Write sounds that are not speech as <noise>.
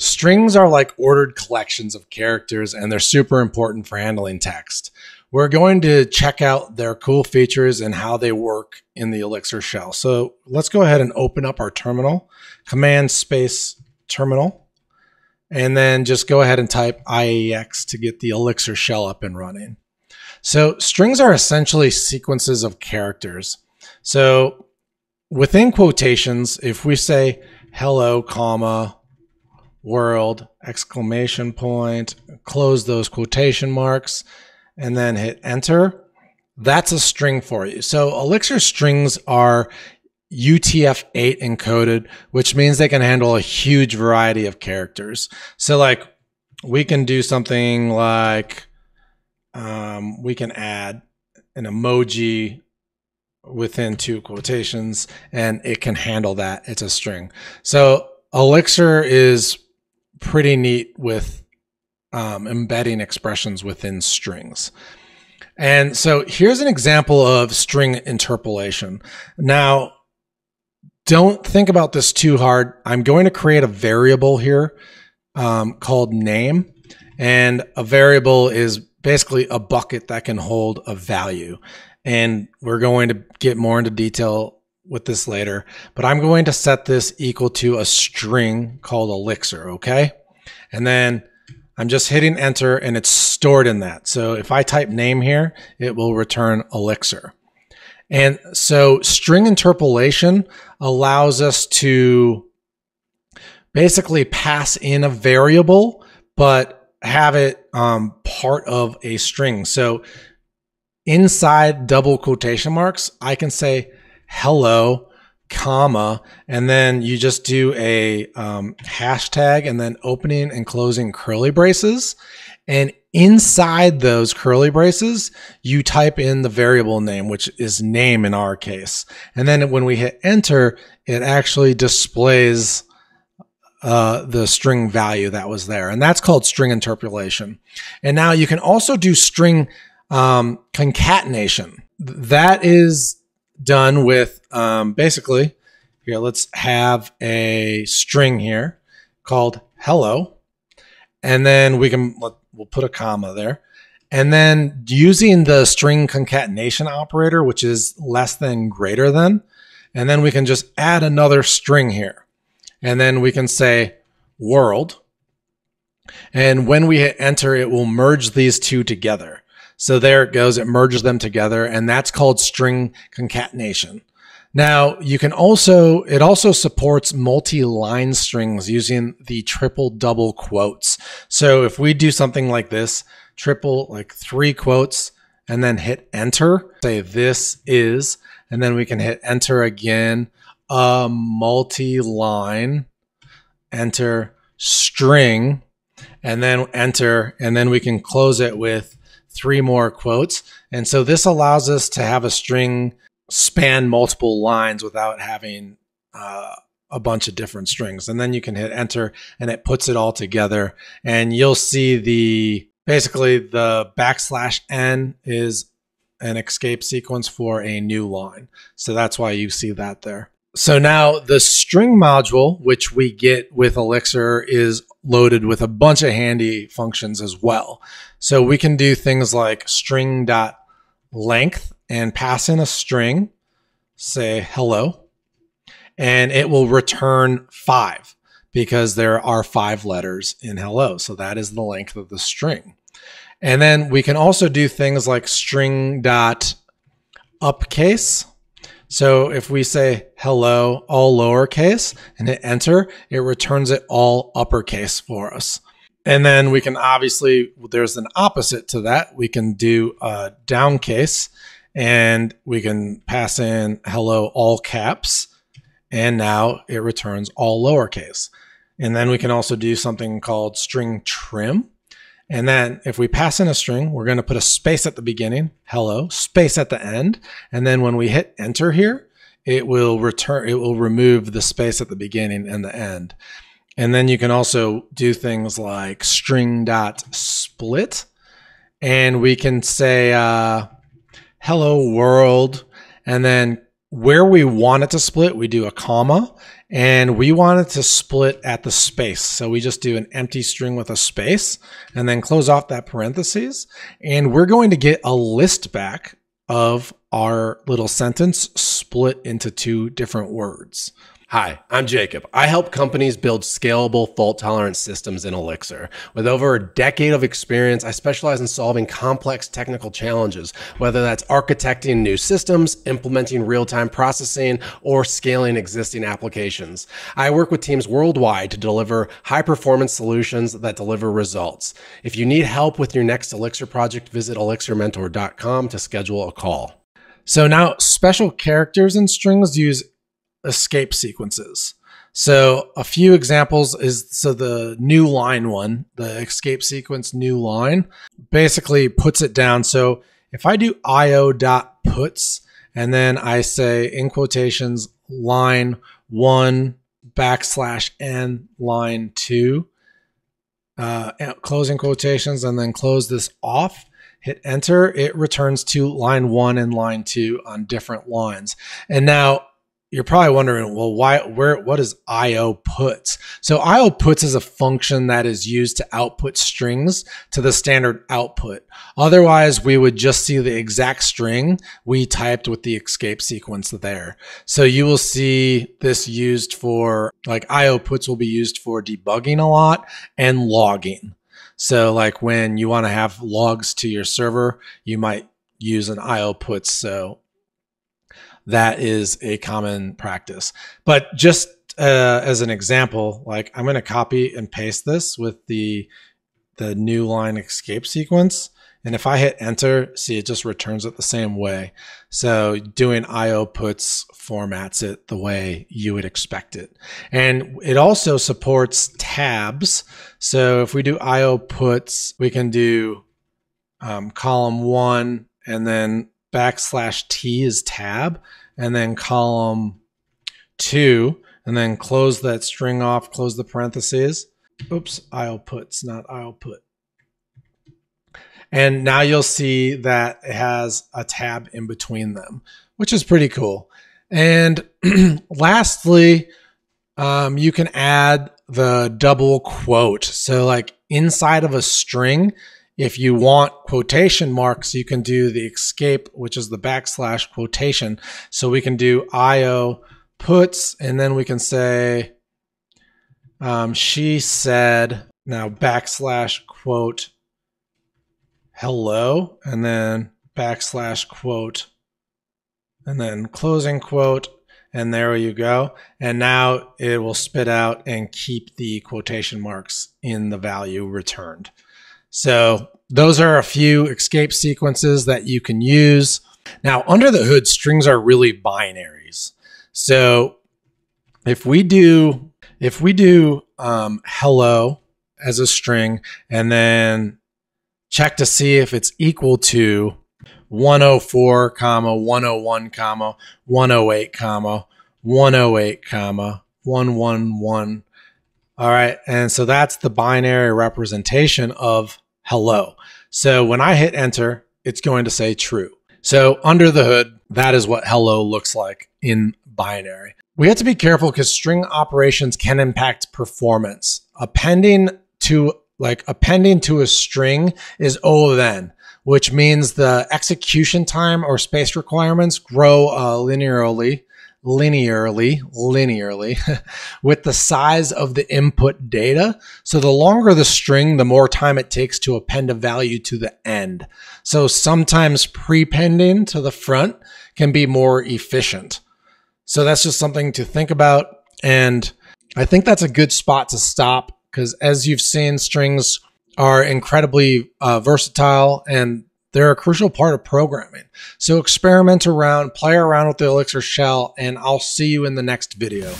Strings are like ordered collections of characters and they're super important for handling text. We're going to check out their cool features and how they work in the Elixir shell. So let's go ahead and open up our terminal, command space terminal, and then just go ahead and type IEx to get the Elixir shell up and running. So strings are essentially sequences of characters. So within quotations, if we say hello, comma, world, exclamation point, close those quotation marks, and then hit enter. That's a string for you. So Elixir strings are UTF-8 encoded, which means they can handle a huge variety of characters. So like we can do something like um, we can add an emoji within two quotations and it can handle that. It's a string. So Elixir is pretty neat with um, embedding expressions within strings. And so here's an example of string interpolation. Now, don't think about this too hard. I'm going to create a variable here um, called name. And a variable is basically a bucket that can hold a value. And we're going to get more into detail with this later, but I'm going to set this equal to a string called elixir, okay? And then I'm just hitting enter and it's stored in that. So if I type name here, it will return elixir. And so string interpolation allows us to basically pass in a variable, but have it um, part of a string. So inside double quotation marks, I can say hello comma, and then you just do a um, hashtag and then opening and closing curly braces. And inside those curly braces, you type in the variable name, which is name in our case. And then when we hit enter, it actually displays uh, the string value that was there. And that's called string interpolation. And now you can also do string um, concatenation. That is done with um, basically here. Let's have a string here called hello, and then we can we'll put a comma there, and then using the string concatenation operator, which is less than greater than, and then we can just add another string here, and then we can say world. And when we hit enter, it will merge these two together. So there it goes. It merges them together and that's called string concatenation. Now you can also, it also supports multi-line strings using the triple double quotes. So if we do something like this, triple, like three quotes and then hit enter, say this is, and then we can hit enter again, a multi-line, enter string, and then enter, and then we can close it with three more quotes. And so this allows us to have a string span multiple lines without having uh, a bunch of different strings. And then you can hit enter and it puts it all together. And you'll see the basically the backslash n is an escape sequence for a new line. So that's why you see that there. So now the string module, which we get with Elixir, is loaded with a bunch of handy functions as well. So we can do things like string dot length and pass in a string, say hello, and it will return five because there are five letters in hello. So that is the length of the string. And then we can also do things like string dot uppercase so if we say hello, all lowercase, and hit enter, it returns it all uppercase for us. And then we can obviously, there's an opposite to that. We can do a downcase and we can pass in hello, all caps. And now it returns all lowercase. And then we can also do something called string trim. And then if we pass in a string, we're going to put a space at the beginning, hello, space at the end. And then when we hit enter here, it will return, it will remove the space at the beginning and the end. And then you can also do things like string dot split. And we can say, uh, hello world, and then where we want it to split, we do a comma and we want it to split at the space. So we just do an empty string with a space and then close off that parentheses. And we're going to get a list back of our little sentence split into two different words. Hi, I'm Jacob. I help companies build scalable fault tolerant systems in Elixir. With over a decade of experience, I specialize in solving complex technical challenges, whether that's architecting new systems, implementing real time processing, or scaling existing applications. I work with teams worldwide to deliver high performance solutions that deliver results. If you need help with your next Elixir project, visit elixirmentor.com to schedule a call. So now special characters and strings use escape sequences. So a few examples is so the new line one, the escape sequence new line basically puts it down. So if I do io dot puts and then I say in quotations line one backslash n line two, uh, closing quotations and then close this off, hit enter, it returns to line one and line two on different lines. And now you're probably wondering, well, why, where, what is IO puts? So IO puts is a function that is used to output strings to the standard output. Otherwise, we would just see the exact string we typed with the escape sequence there. So you will see this used for like IO puts will be used for debugging a lot and logging. So like when you want to have logs to your server, you might use an IO puts. So that is a common practice. But just uh, as an example, like I'm going to copy and paste this with the the new line escape sequence. And if I hit enter, see, it just returns it the same way. So doing IO puts formats it the way you would expect it. And it also supports tabs. So if we do IO puts, we can do um, column one and then backslash T is tab and then column two, and then close that string off, close the parentheses. Oops, IO puts, not I'll put. And now you'll see that it has a tab in between them, which is pretty cool. And <clears throat> lastly, um, you can add the double quote. So, like inside of a string, if you want quotation marks, you can do the escape, which is the backslash quotation. So we can do IO puts, and then we can say, um, she said, now backslash quote hello, and then backslash quote, and then closing quote, and there you go. And now it will spit out and keep the quotation marks in the value returned. So those are a few escape sequences that you can use. Now, under the hood, strings are really binaries. So if we do if we do um, hello as a string and then check to see if it's equal to 104 comma 101 comma 108 comma 108 comma 111 all right. And so that's the binary representation of hello. So when I hit enter, it's going to say true. So under the hood, that is what hello looks like in binary. We have to be careful because string operations can impact performance. Appending to like appending to a string is O of n, which means the execution time or space requirements grow uh, linearly linearly, linearly <laughs> with the size of the input data. So the longer the string, the more time it takes to append a value to the end. So sometimes prepending to the front can be more efficient. So that's just something to think about. And I think that's a good spot to stop because as you've seen, strings are incredibly uh, versatile and they're a crucial part of programming. So experiment around, play around with the Elixir shell, and I'll see you in the next video.